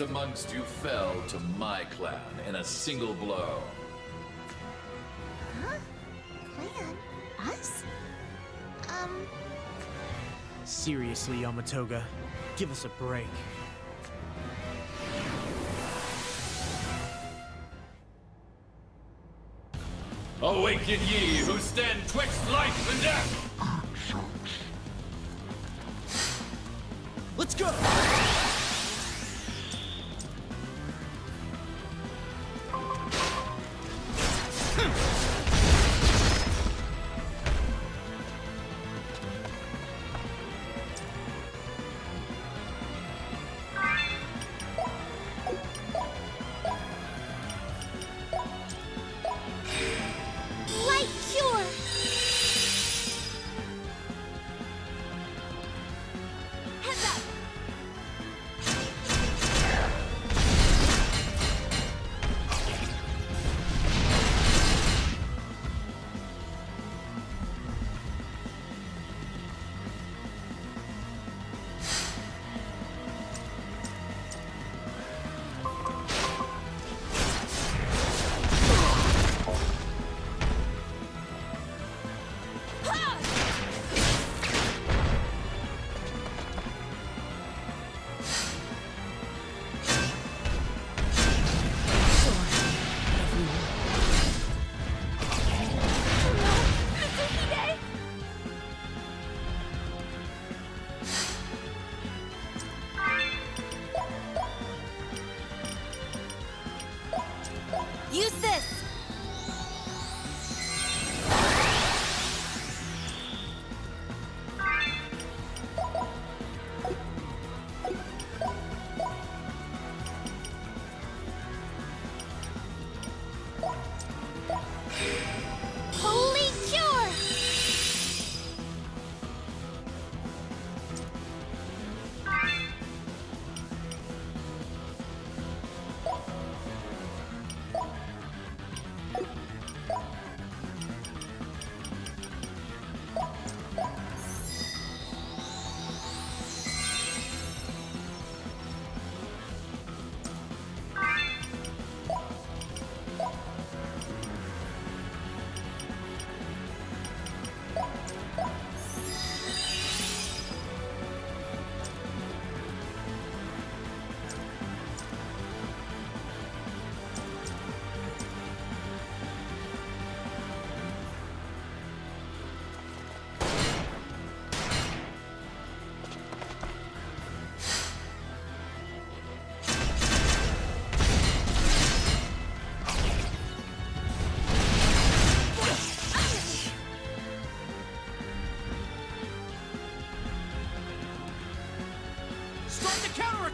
greatest amongst you fell to my clan in a single blow. Huh? Clan? Us? Um... Seriously, Yamatoga. Give us a break. Awaken ye who stand twixt life and death! Let's go!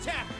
The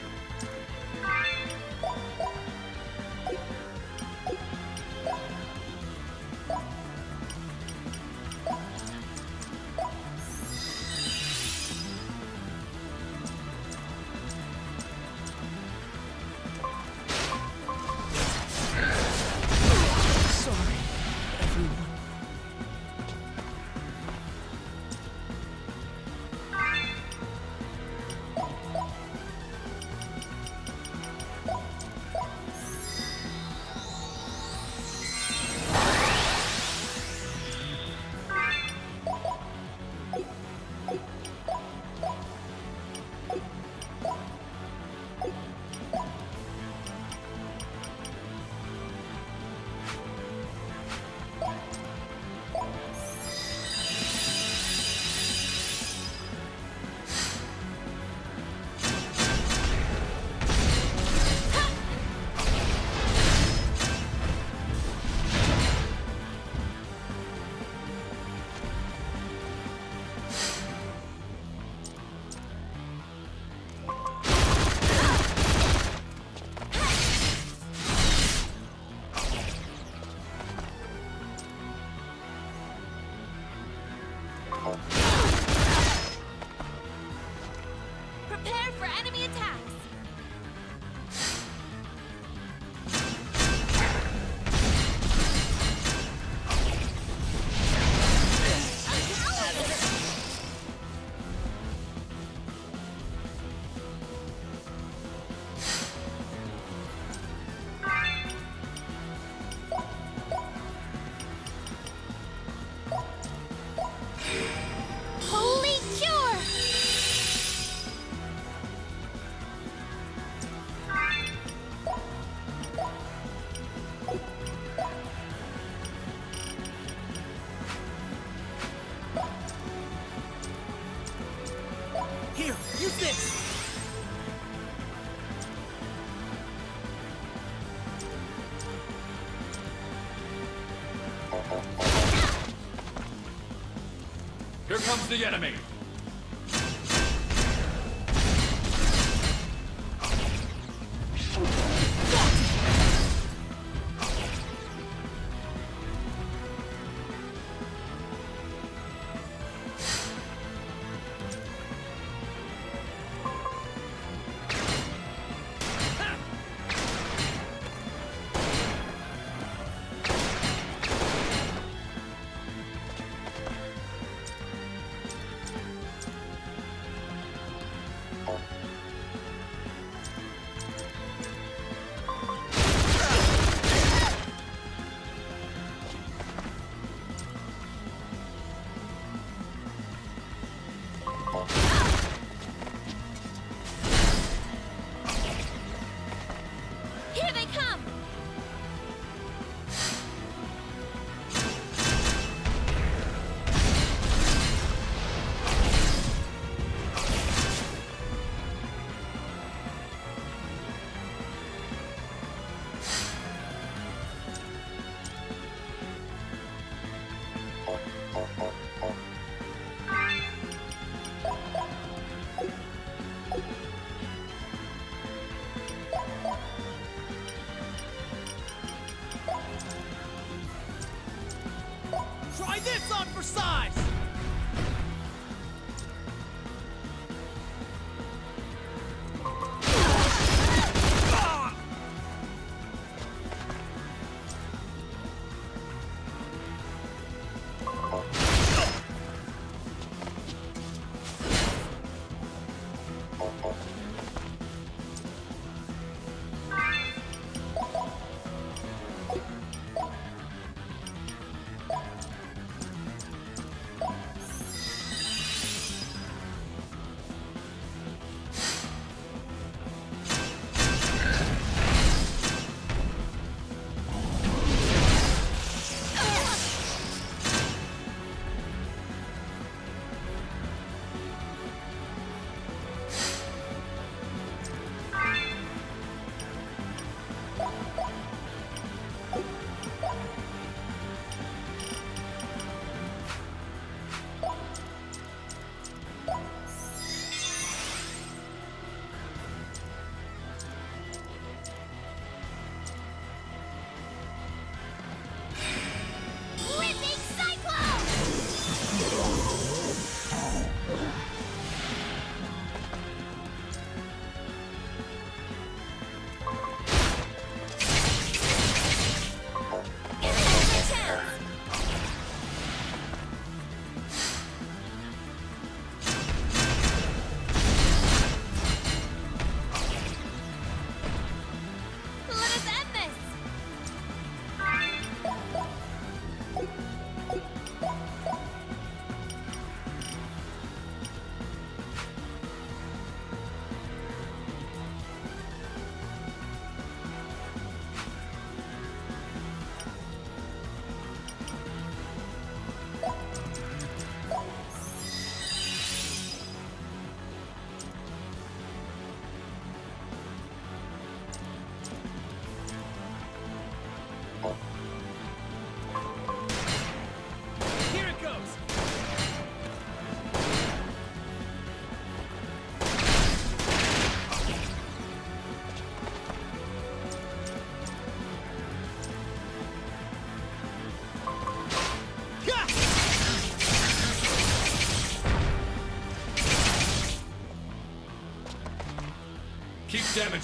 comes the enemy!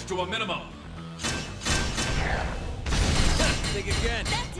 To a minimum! Think again. That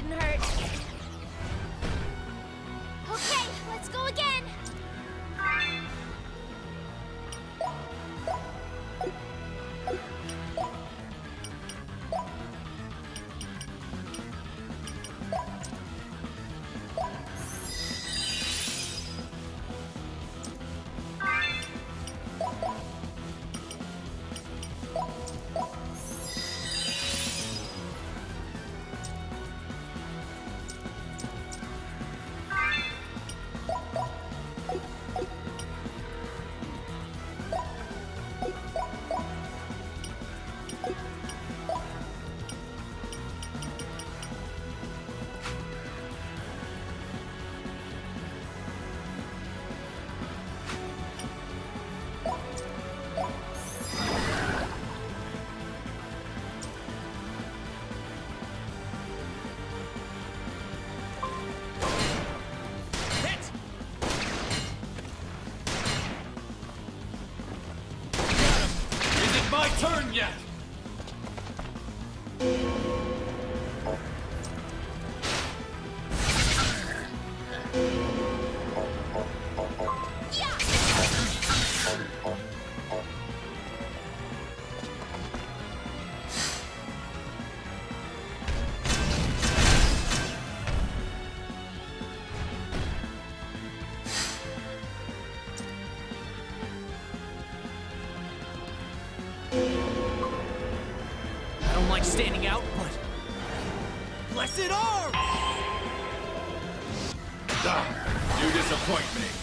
standing out, but... Blessed arm! Ah, you disappoint me.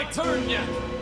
my turn yet.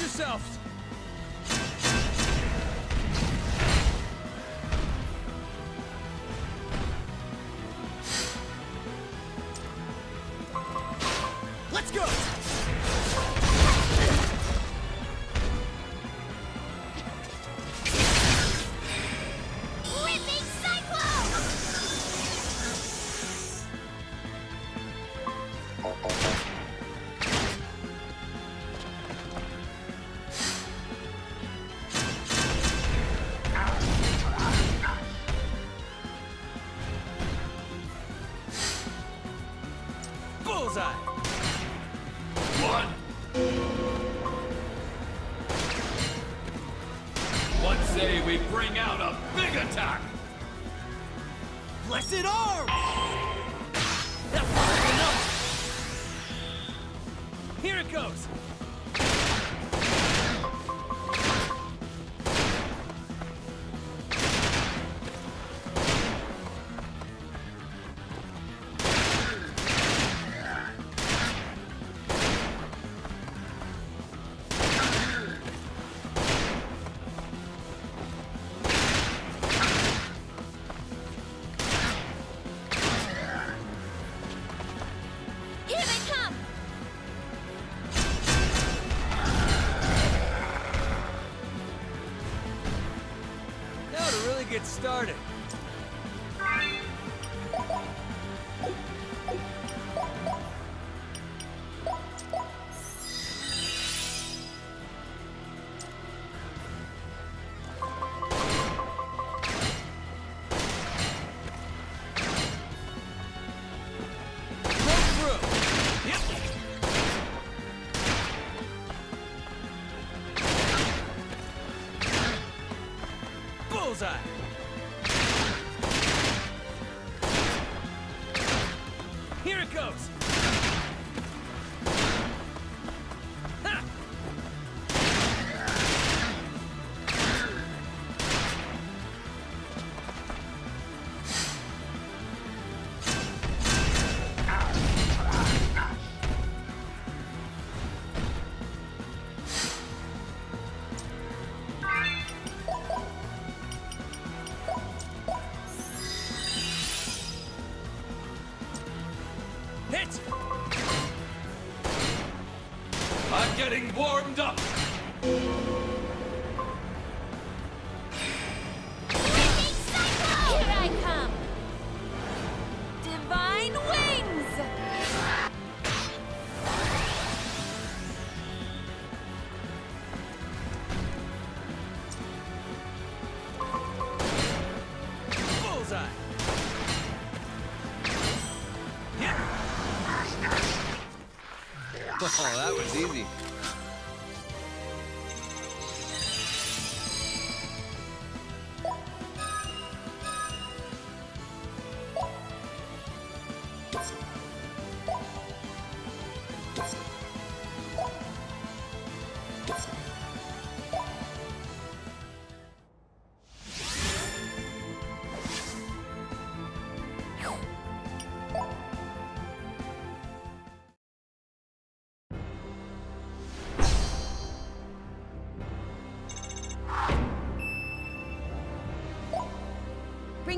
yourselves! blessed arm! That wasn't enough! Here it goes! started. Getting warmed up!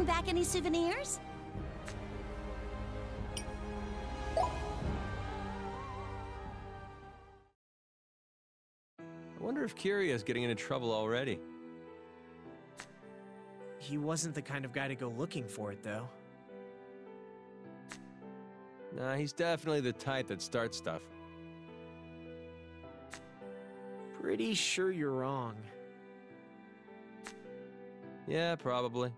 Back any souvenirs? I wonder if Kiria's getting into trouble already. He wasn't the kind of guy to go looking for it, though. Nah, he's definitely the type that starts stuff. Pretty sure you're wrong. Yeah, probably.